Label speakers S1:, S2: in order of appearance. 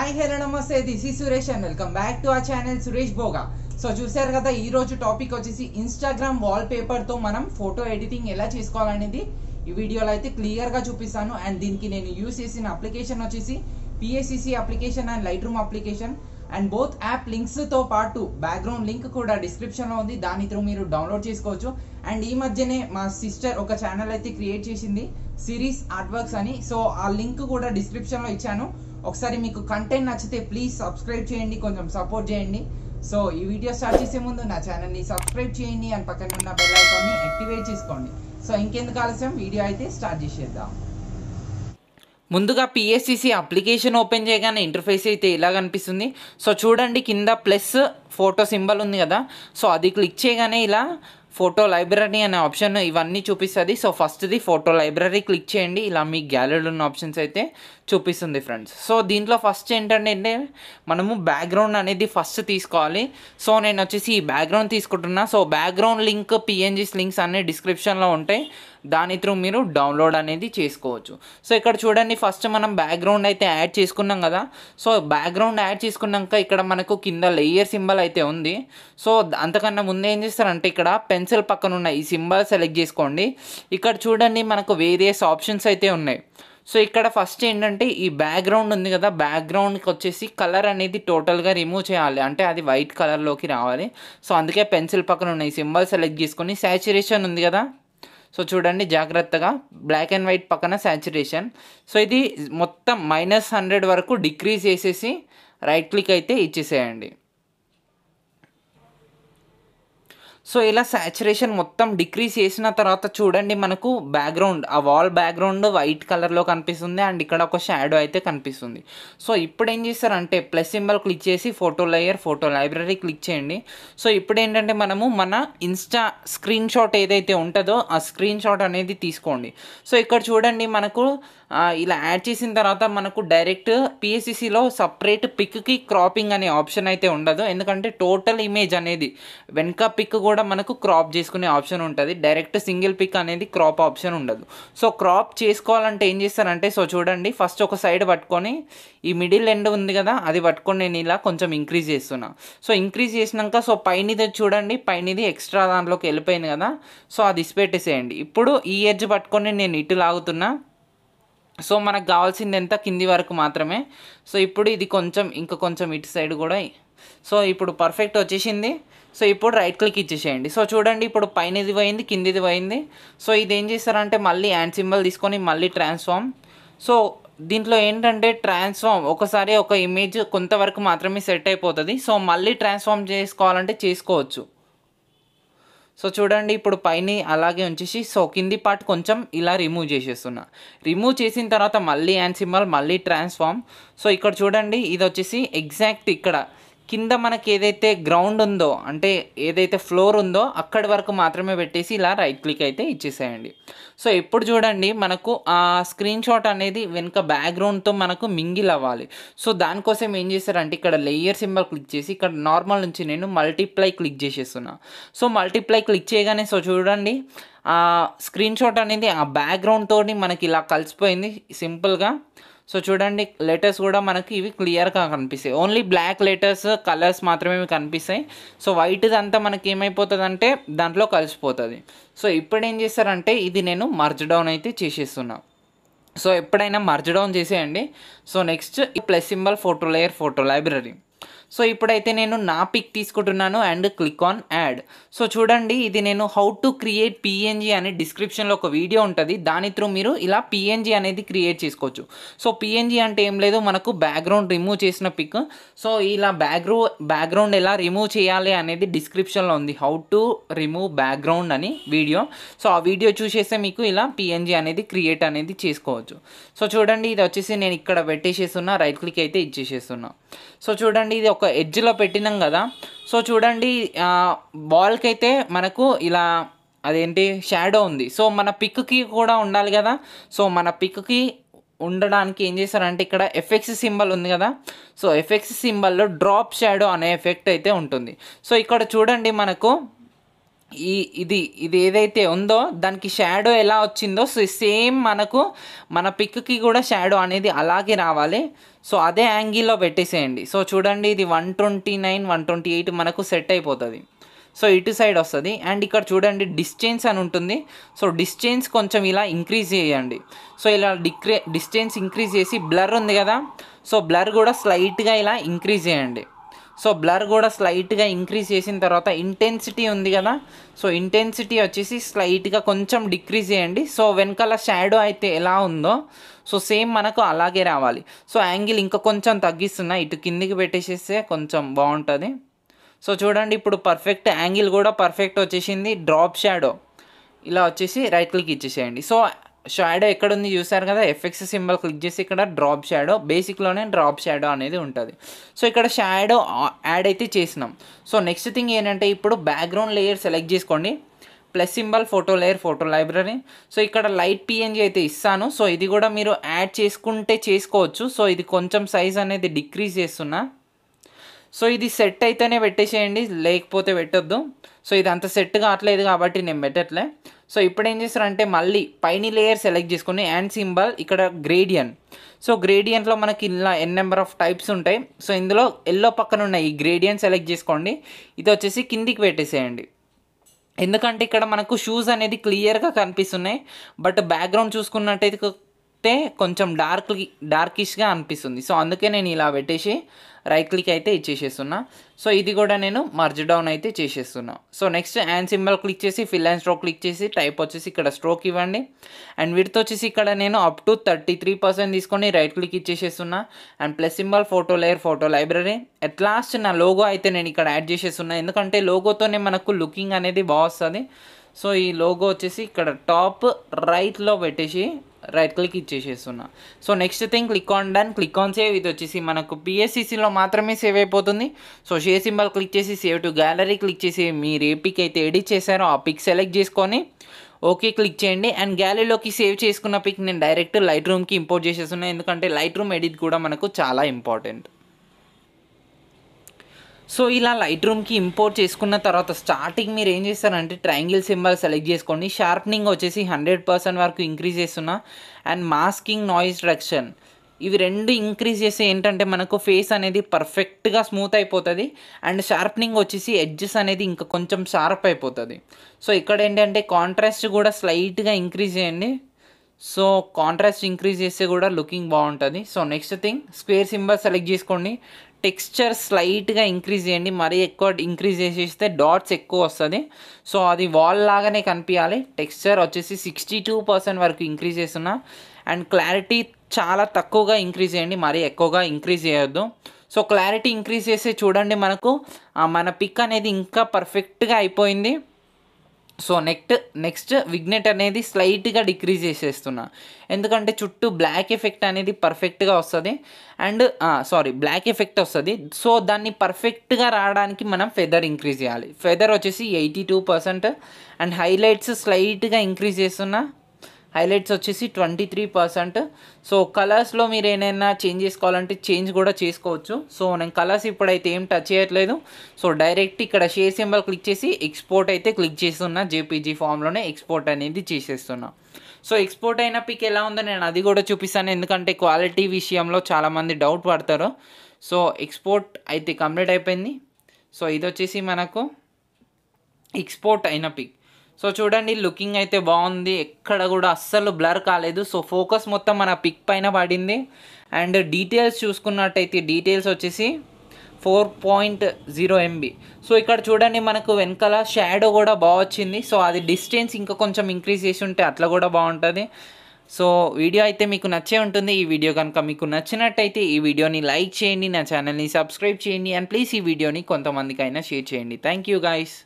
S1: Hi hello నమస్తే this ఈ Suresh and welcome back to uh channel Suresh Bhoga so చూసారు కదా ఈ రోజు టాపిక్ వచ్చేసి ఇన్స్టాగ్రామ్ వాల్ పేపర్తో మనం ఫోటో ఎడిటింగ్ ఎలా చేసుకోవాలనేది. ఈ వీడియోలో అయితే క్లియర్గా చూపిస్తాను. అండ్ దీనికి నేను యూస్ చేసిన అప్లికేషన్ వచ్చేసి PSCC application and Lightroom application and both app లింక్స్తో పాటు బ్యాక్గ్రౌండ్ లింక్ కూడా డిస్క్రిప్షన్లో ఉంది. దాని త్రూ మీరు డౌన్లోడ్ చేసుకోవచ్చు. అండ్ ఈ మధ్యనే మా సిస్టర్ ఒక ఛానల్ అయితే క్రియేట్ చేసింది సిరీస్ ఆర్ట్ వర్క్స్ అని. సో ఆ లింక్ కూడా డిస్క్రిప్షన్లో ఇచ్చాను. ఒకసారి మీకు కంటెంట్ నచ్చితే ప్లీజ్ సబ్స్క్రైబ్ చేయండి కొంచెం సపోర్ట్ చేయండి. సో ఈ వీడియో స్టార్ట్ చేసే ముందు నా ఛానల్ని సబ్స్క్రైబ్ చేయండి అండ్ పక్కన ఉన్న బెల్ ఐకాన్ని యాక్టివేట్ చేసుకోండి. సో ఇంకెందుకు ఆలస్యం? వీడియో అయితే స్టార్ట్ చేసేద్దాం. ముందుగా పిఎస్సిసి అప్లికేషన్ ఓపెన్ చేయగానే ఇంటర్ఫేస్ అయితే ఇలా కనిపిస్తుంది సో చూడండి కింద ప్లస్ ఫోటో సింబల్ ఉంది కదా. సో అది క్లిక్ చేయగానే ఇలా ఫోటో లైబ్రరీ అనే ఆప్షన్ ఇవన్నీ చూపిస్తుంది. సో ఫస్ట్ది ఫోటో లైబ్రరీ క్లిక్ చేయండి. ఇలా మీ గ్యాలరీలో ఉన్న ఆప్షన్స్ అయితే. చూపిస్తుంది ఫ్రెండ్స్ సో దీంట్లో ఫస్ట్ ఏంటంటే మనము బ్యాక్గ్రౌండ్ అనేది ఫస్ట్ తీసుకోవాలి. సో నేను వచ్చేసి ఈ బ్యాక్గ్రౌండ్ తీసుకుంటున్నా. So background link PNGs links అన్ని డిస్క్రిప్షన్లో ఉంటాయి. దాని త్రూ మీరు డౌన్లోడ్ అనేది చేసుకోవచ్చు. సో ఇక్కడ చూడండి ఫస్ట్ మనం బ్యాక్గ్రౌండ్ అయితే యాడ్ చేసుకున్నాం కదా. సో బ్యాక్గ్రౌండ్ యాడ్ చేసుకున్నాక ఇక్కడ మనకు కింద లేయర్ సింబల్ అయితే ఉంది. సో అంతకన్నా ముందు ఏం చేస్తారంటే ఇక్కడ పెన్సిల్ పక్కన ఉన్న ఈ సింబల్ సెలెక్ట్ చేసుకోండి. ఇక్కడ చూడండి మనకు వేరియస్ ఆప్షన్స్ అయితే ఉన్నాయి. సో ఇక్కడ ఫస్ట్ ఏంటంటే ఈ బ్యాక్గ్రౌండ్ ఉంది కదా బ్యాక్గ్రౌండ్కి వచ్చేసి కలర్ అనేది టోటల్గా రిమూవ్ చేయాలి. అంటే అది వైట్ కలర్లోకి రావాలి. సో అందుకే పెన్సిల్ పక్కన ఉన్న ఈ సింబల్ సెలెక్ట్ చేసుకొని శాచురేషన్ ఉంది కదా. సో చూడండి జాగ్రత్తగా. బ్లాక్ అండ్ వైట్ పక్కన శాచురేషన్ సో ఇది మొత్తం మైనస్ హండ్రెడ్ వరకు డిక్రీజ్ చేసేసి రైట్ క్లిక్ అయితే ఇచ్చేసేయండి. సో ఇలా సాచురేషన్ మొత్తం డిక్రీస్ చేసిన తర్వాత చూడండి మనకు బ్యాక్గ్రౌండ్ ఆ వాల్ బ్యాక్గ్రౌండ్ వైట్ కలర్లో కనిపిస్తుంది అండ్ ఇక్కడ ఒక షాడో అయితే కనిపిస్తుంది. సో ఇప్పుడు ఏం చేస్తారంటే ప్లస్ సింబల్ క్లిక్ చేసి photo layer photo library click చేయండి. సో ఇప్పుడు ఏంటంటే మనము మన ఇన్స్టా స్క్రీన్ షాట్ ఏదైతే ఉంటుందో ఆ స్క్రీన్ షాట్ అనేది తీసుకోండి. సో ఇక్కడ చూడండి మనకు ఇలా యాడ్ చేసిన తర్వాత మనకు డైరెక్ట్ పిఎస్సిసిలో సపరేట్ పిక్కి క్రాపింగ్ అనే ఆప్షన్ అయితే ఉండదు. ఎందుకంటే టోటల్ ఇమేజ్ అనేది వెనక పిక్ కూడా మనకు క్రాప్ చేసుకునే ఆప్షన్ ఉంటుంది. డైరెక్ట్ సింగిల్ పిక్ అనేది క్రాప్ ఆప్షన్ ఉండదు. సో క్రాప్ చేసుకోవాలంటే ఏం చేస్తారంటే సో చూడండి ఫస్ట్ ఒక సైడ్ పట్టుకొని ఈ మిడిల్ ఎండ్ ఉంది కదా అది పట్టుకొని నేను ఇలా కొంచెం ఇంక్రీజ్ చేస్తున్నా. సో ఇంక్రీజ్ చేసినాక సో పైనది చూడండి పైనది ఎక్స్ట్రా దాంట్లోకి వెళ్ళిపోయింది కదా సో అది ఇసిపెట్టేసేయండి. ఇప్పుడు ఈ ఎడ్జ్ పట్టుకొని నేను ఇటు లాగుతున్నా సో మనకు కావాల్సింది ఎంత? కింది వరకు మాత్రమే. సో ఇప్పుడు ఇది కొంచెం ఇంకా కొంచెం ఇటు సైడ్ కూడా. సో ఇప్పుడు పర్ఫెక్ట్ వచ్చేసింది. సో ఇప్పుడు రైట్ క్లిక్ ఇచ్చేసేయండి. సో చూడండి ఇప్పుడు పైనది పోయింది కిందిది పోయింది. సో ఇది ఏం చేస్తారంటే మళ్ళీ హ్యాండ్ సింబల్ తీసుకొని మళ్ళీ ట్రాన్స్ఫార్మ్ సో దీంట్లో ఏంటంటే ట్రాన్స్ఫార్మ్ ఒకసారి ఒక ఇమేజ్ కొంతవరకు మాత్రమే సెట్ అయిపోతుంది. సో మళ్ళీ ట్రాన్స్ఫార్మ్ చేసుకోవాలంటే చేసుకోవచ్చు. సో చూడండి ఇప్పుడు పైన అలాగే ఉంచేసి సో కింది పార్ట్ కొంచెం ఇలా రిమూవ్ చేసేస్తున్నా. రిమూవ్ చేసిన తర్వాత మళ్ళీ హ్యాండ్ సింబల్ మళ్ళీ ట్రాన్స్ఫార్మ్ సో ఇక్కడ చూడండి ఇది వచ్చేసి ఎగ్జాక్ట్ ఇక్కడ కింద మనకి ఏదైతే గ్రౌండ్ ఉందో అంటే ఏదైతే ఫ్లోర్ ఉందో అక్కడి వరకు మాత్రమే పెట్టేసి ఇలా రైట్ క్లిక్ అయితే ఇచ్చేసేయండి. సో ఇప్పుడు చూడండి మనకు ఆ స్క్రీన్ షాట్ అనేది వెనుక బ్యాక్గ్రౌండ్తో మనకు మింగిల్ అవ్వాలి. సో దానికోసం ఏం చేస్తారంటే ఇక్కడ లేయర్ సింబల్ క్లిక్ చేసి ఇక్కడ నార్మల్ నుంచి నేను మల్టిప్లై క్లిక్ చేసేస్తున్నా. సో మల్టిప్లై క్లిక్ చేయగానే సో చూడండి ఆ స్క్రీన్ షాట్ అనేది ఆ బ్యాక్గ్రౌండ్ తోటి మనకి ఇలా కలిసిపోయింది. సింపుల్గా సో చూడండి లెటర్స్ కూడా మనకి ఇవి క్లియర్గా కనిపిస్తాయి. ఓన్లీ బ్లాక్ లెటర్స్ కలర్స్ మాత్రమే కనిపిస్తాయి. సో వైట్ది అంతా మనకి ఏమైపోతుంది అంటే దాంట్లో కలిసిపోతుంది. సో ఇప్పుడు ఏం చేస్తారంటే ఇది నేను మర్జ్ డౌన్ అయితే చేసేస్తున్నా. సో ఎప్పుడైనా మర్జ్ డౌన్ చేసేయండి. సో నెక్స్ట్ ఈ plus symbol photo layer photo library so ఇప్పుడైతే నేను నా పిక్ తీసుకుంటున్నాను and click on add. So చూడండి ఇది నేను హౌ టు క్రియేట్ పిఎన్జీ అనే డిస్క్రిప్షన్లో ఒక వీడియో ఉంటుంది. దాని త్రూ మీరు ఇలా పిఎన్జీ అనేది క్రియేట్ చేసుకోవచ్చు. సో పిఎన్జీ అంటే ఏం లేదు మనకు బ్యాక్గ్రౌండ్ రిమూవ్ చేసిన పిక్. సో ఇలా బ్యాక్గ్రౌ బ్యాక్గ్రౌండ్ ఎలా రిమూవ్ చేయాలి అనేది డిస్క్రిప్షన్లో ఉంది. హౌ టు రిమూవ్ బ్యాక్గ్రౌండ్ అని వీడియో. సో ఆ వీడియో చూసేస్తే మీకు ఇలా పిఎన్జీ అనేది క్రియేట్ అనేది చేసుకోవచ్చు. సో చూడండి ఇది వచ్చేసి నేను ఇక్కడ పెట్టేసేస్తున్నా రైట్ క్లిక్ అయితే ఇచ్చేసేస్తున్నా. సో చూడండి ఇది ఒక ఎడ్జ్లో పెట్టినాం కదా. సో చూడండి బాల్కి అయితే మనకు ఇలా అదేంటి షాడో ఉంది. సో మన పిక్కి కూడా ఉండాలి కదా. సో మన పిక్కి ఉండడానికి ఏం చేస్తారంటే ఇక్కడ ఎఫెక్ట్స్ సింబల్ ఉంది కదా. సో ఎఫెక్ట్స్ సింబల్లో డ్రాప్ షాడో అనే ఎఫెక్ట్ అయితే ఉంటుంది. సో ఇక్కడ చూడండి మనకు ఈ ఇది ఇది ఏదైతే ఉందో దానికి షాడో ఎలా వచ్చిందో సో సేమ్ మనకు మన పిక్కి కూడా షాడో అనేది అలాగే రావాలి. సో అదే యాంగిల్లో పెట్టేసేయండి. సో చూడండి ఇది one twenty nine one twenty eight మనకు సెట్ అయిపోతుంది. సో ఇటు సైడ్ వస్తుంది. అండ్ ఇక్కడ చూడండి డిస్టెన్స్ అని ఉంటుంది. సో డిస్టెన్స్ కొంచెం ఇలా ఇంక్రీజ్ చేయండి. సో ఇలా డిక్రే డిస్టెన్స్ ఇంక్రీజ్ చేసి బ్లర్ ఉంది కదా. సో బ్లర్ కూడా స్లైట్గా ఇలా ఇంక్రీజ్ చేయండి. సో బ్లర్ కూడా స్లైట్గా ఇంక్రీజ్ చేసిన తర్వాత ఇంటెన్సిటీ ఉంది కదా సో ఇంటెన్సిటీ వచ్చేసి స్లైట్గా కొంచెం డిక్రీజ్ చేయండి. సో వెనకాల షాడో అయితే ఎలా ఉందో సో సేమ్ మనకు అలాగే రావాలి. సో యాంగిల్ ఇంకా కొంచెం తగ్గిస్తున్నా ఇటు కిందికి పెట్టేసేస్తే కొంచెం బాగుంటుంది. సో చూడండి ఇప్పుడు పర్ఫెక్ట్ యాంగిల్ కూడా పర్ఫెక్ట్ వచ్చేసింది డ్రాప్ షాడో. ఇలా వచ్చేసి రైట్ క్లిక్ ఇచ్చేసేయండి. సో షాడో ఎక్కడ ఉంది చూసారు కదా ఎఫెక్స్ సింబల్ క్లిక్ చేసి ఇక్కడ డ్రాప్ షాడో బేసిక్లోనే డ్రాప్ షాడో అనేది ఉంటుంది. సో ఇక్కడ షాడో యాడ్ అయితే చేసినాం. సో నెక్స్ట్ థింగ్ ఏంటంటే ఇప్పుడు బ్యాక్గ్రౌండ్ లేయర్ సెలెక్ట్ చేసుకోండి. Plus symbol photo layer photo library. So ఇక్కడ లైట్ పిఎన్జీ అయితే ఇస్తాను. సో ఇది కూడా మీరు యాడ్ చేసుకుంటే చేసుకోవచ్చు. సో ఇది కొంచెం సైజ్ అనేది డిక్రీజ్ చేస్తున్నా. సో ఇది సెట్ అయితేనే పెట్టేసేయండి లేకపోతే పెట్టొద్దు. సో ఇది అంత సెట్ కావట్లేదు కాబట్టి నేను పెట్టట్లే. సో ఇప్పుడు ఏం చేస్తారంటే మళ్ళీ పైన లేయర్ సెలెక్ట్ చేసుకుని అండ్ సింబల్ ఇక్కడ గ్రేడియన్ సో గ్రేడియంట్లో మనకి ఇలా ఎన్ నెంబర్ ఆఫ్ టైప్స్ ఉంటాయి. సో ఇందులో ఎల్లో పక్కన ఉన్న ఈ గ్రేడియన్ సెలెక్ట్ చేసుకోండి. ఇది వచ్చేసి కిందికి పెట్టేసేయండి. ఎందుకంటే ఇక్కడ మనకు షూస్ అనేది క్లియర్గా కనిపిస్తున్నాయి. బట్ బ్యాక్గ్రౌండ్ చూసుకున్నట్టయితే కొంచెం డార్క్ డార్కిష్గా అనిపిస్తుంది. సో అందుకే నేను ఇలా పెట్టేసి రైట్ క్లిక్ అయితే ఇచ్చేసేస్తున్నా. సో ఇది కూడా నేను మర్జ్ డౌన్ అయితే చేసేస్తున్నా. So next hand symbol click చేసి ఫిల్ అండ్ స్ట్రోక్ క్లిక్ చేసి టైప్ వచ్చేసి ఇక్కడ స్ట్రోక్ ఇవ్వండి. అండ్ విడ్త్ వచ్చేసి ఇక్కడ నేను up to thirty three percent తీసుకొని right click ఇచ్చేసేస్తున్నా. And plus symbol photo layer photo library at last నా లోగో అయితే నేను ఇక్కడ యాడ్ చేసేస్తున్నా. ఎందుకంటే లోగోతోనే మనకు లుకింగ్ అనేది బాగుస్తుంది సో ఈ లోగో వచ్చేసి ఇక్కడ టాప్ రైట్లో పెట్టేసి right click ఇచ్చేసేస్తున్నా. So next thing click on done. Click on save. ఇది వచ్చేసి మనకు పిఎస్సిసిలో మాత్రమే సేవ్ అయిపోతుంది. సో షేర్ సింబల్ క్లిక్ చేసి సేవ్ టు గ్యాలరీ క్లిక్ చేసి మీరు ఏ పిక్ అయితే ఎడిట్ చేశారో ఆ పిక్ సెలెక్ట్ చేసుకొని ఓకే క్లిక్ చేయండి. అండ్ గ్యాలరీలోకి సేవ్ చేసుకున్న పిక్ నేను డైరెక్ట్ లైట్ రూమ్కి ఇంపోర్ట్ చేసేస్తున్నాను ఎందుకంటే లైట్ రూమ్ ఎడిట్ కూడా మనకు చాలా ఇంపార్టెంట్. సో ఇలా లైట్ రూమ్కి ఇంపోర్ట్ చేసుకున్న తర్వాత స్టార్టింగ్ మీరు ఏం చేస్తారంటే ట్రయాంగిల్ సింబల్ సెలెక్ట్ చేసుకోండి. షార్ప్నింగ్ వచ్చేసి హండ్రెడ్ పర్సెంట్ వరకు ఇంక్రీజ్ చేస్తున్నా. అండ్ మాస్కింగ్ నాయిస్ రిడక్షన్ ఇవి రెండు ఇంక్రీజ్ చేస్తే ఏంటంటే మనకు ఫేస్ అనేది పర్ఫెక్ట్గా స్మూత్ అయిపోతుంది. అండ్ షార్ప్నింగ్ వచ్చేసి ఎడ్జెస్ అనేది ఇంకా కొంచెం షార్ప్ అయిపోతుంది. సో ఇక్కడ ఏంటంటే కాంట్రాస్ట్ కూడా స్లైట్గా ఇంక్రీజ్ చేయండి. సో కాంట్రాస్ట్ ఇంక్రీజ్ చేస్తే కూడా లుకింగ్ బాగుంటుంది. So next thing square symbol select చేసుకోండి. టెక్స్చర్ స్లైట్గా ఇంక్రీజ్ చేయండి. మరీ ఎక్కువ ఇంక్రీజ్ చేసేస్తే డాట్స్ ఎక్కువ వస్తుంది. సో అది వాల్ లాగానే కనిపించాలి టెక్స్చర్ వచ్చేసి సిక్స్టీ టూ పర్సెంట్ వరకు ఇంక్రీజ్ చేస్తున్నా. అండ్ క్లారిటీ చాలా తక్కువగా ఇంక్రీజ్ చేయండి. మరీ ఎక్కువగా ఇంక్రీజ్ చేయొద్దు. సో క్లారిటీ ఇంక్రీజ్ చేస్తే చూడండి మనకు మన పిక్ అనేది ఇంకా పర్ఫెక్ట్గా అయిపోయింది. సో నెక్స్ట్ నెక్స్ట్ విగ్నెట్ అనేది స్లైట్గా డిక్రీజ్ చేసేస్తున్నా. ఎందుకంటే చుట్టూ బ్లాక్ ఎఫెక్ట్ అనేది పర్ఫెక్ట్గా వస్తుంది. అండ్ సారీ బ్లాక్ ఎఫెక్ట్ వస్తుంది. సో దాన్ని పర్ఫెక్ట్గా రావడానికి మనం ఫెదర్ ఇంక్రీజ్ చేయాలి. ఫెదర్ వచ్చేసి eighty two percent and highlights స్లైట్గా increase చేస్తున్నా. హైలైట్స్ వచ్చేసి ట్వంటీ త్రీ పర్సెంట్. సో కలర్స్లో మీరు ఏమైనా చేంజ్ చేసుకోవాలంటే చేంజ్ కూడా చేసుకోవచ్చు. సో నేను కలర్స్ ఇప్పుడైతే ఏం టచ్ చేయట్లేదు. సో డైరెక్ట్ ఇక్కడ షేర్ సింబల్ క్లిక్ చేసి ఎక్స్పోర్ట్ అయితే క్లిక్ చేస్తున్నా. జేపీజీ ఫామ్లోనే ఎక్స్పోర్ట్ అనేది చేసేస్తున్నా. సో ఎక్స్పోర్ట్ అయిన పిక్ ఎలా ఉందో నేను అది కూడా చూపిస్తాను. ఎందుకంటే క్వాలిటీ విషయంలో చాలామంది డౌట్ పడతారు. సో ఎక్స్పోర్ట్ అయితే కంప్లీట్ అయిపోయింది. సో ఇది వచ్చేసి మనకు ఎక్స్పోర్ట్ అయిన పిక్. సో చూడండి లుకింగ్ అయితే బాగుంది. ఎక్కడ కూడా అస్సలు బ్లర్ కాలేదు. సో ఫోకస్ మొత్తం మన పిక్ పైన పడింది. అండ్ డీటెయిల్స్ చూసుకున్నట్టయితే డీటెయిల్స్ వచ్చేసి four point zero MB. So ఇక్కడ చూడండి మనకు వెనకాల షాడో కూడా బాగా వచ్చింది. సో అది డిస్టెన్స్ ఇంకా కొంచెం ఇంక్రీజ్ చేసి ఉంటే అట్లా కూడా బాగుంటుంది. సో వీడియో అయితే మీకు నచ్చే ఉంటుంది. ఈ వీడియో కనుక మీకు నచ్చినట్టయితే ఈ వీడియోని లైక్ చేయండి నా ఛానల్ని సబ్స్క్రైబ్ చేయండి. అండ్ ప్లీజ్ ఈ వీడియోని కొంతమందికైనా షేర్ చేయండి. Thank you guys.